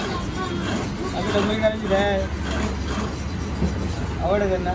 आपलं मुली नाही काय आवड त्यांना